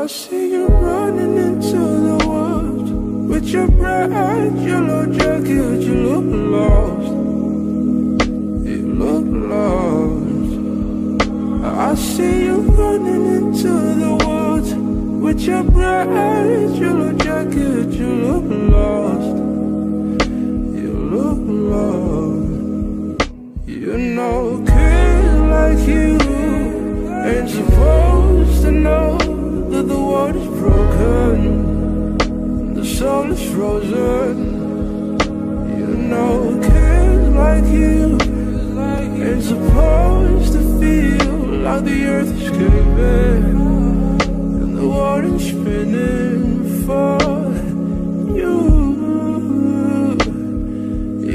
I see you running into the woods With your bright yellow jacket You look lost. You look lost. I see you running into the woods With your bright yellow jacket You look lost. Soul is frozen. You know, kids like you ain't supposed to feel like the earth is caving and the world is spinning for you.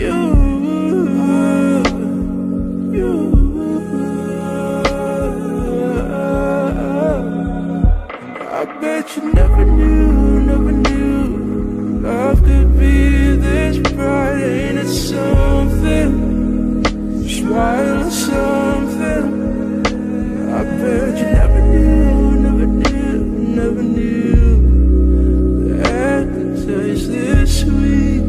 You, you. I bet you never knew, never knew Love could be this bright, ain't it something? Smile or something? I bet you never knew, never knew, never knew That could taste this sweet.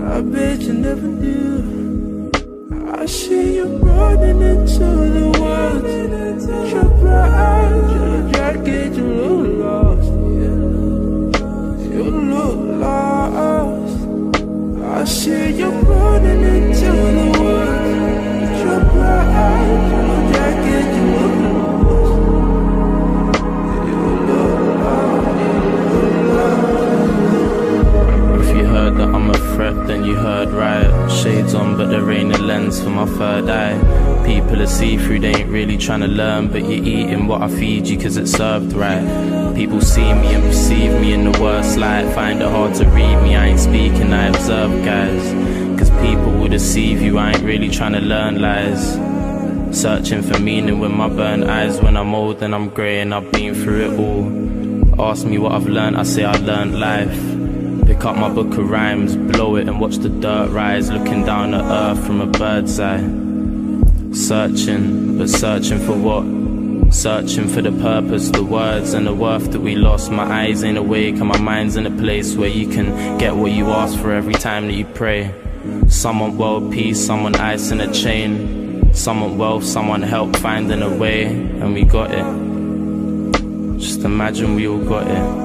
I bet you never knew. I see you running into the woods If you heard that I'm a threat, then you heard right. Shades on, but there ain't a lens for my third eye. People are see through, they ain't really trying to learn, but you're eating what I feed you cause it's served right. People see me and perceive me in the worst light. Find it hard to read me, I ain't speaking, I observe guys. Cause people will deceive you, I ain't really trying to learn lies. Searching for meaning with my burnt eyes when I'm old and I'm grey and I've been through it all. Ask me what I've learned, I say I learned life. Pick up my book of rhymes, blow it and watch the dirt rise, looking down at earth from a bird's eye. Searching, but searching for what? Searching for the purpose, the words, and the worth that we lost. My eyes ain't awake, and my mind's in a place where you can get what you ask for every time that you pray. Someone world peace, someone ice in a chain. Someone wealth, someone help finding a way, and we got it. Just imagine we all got it.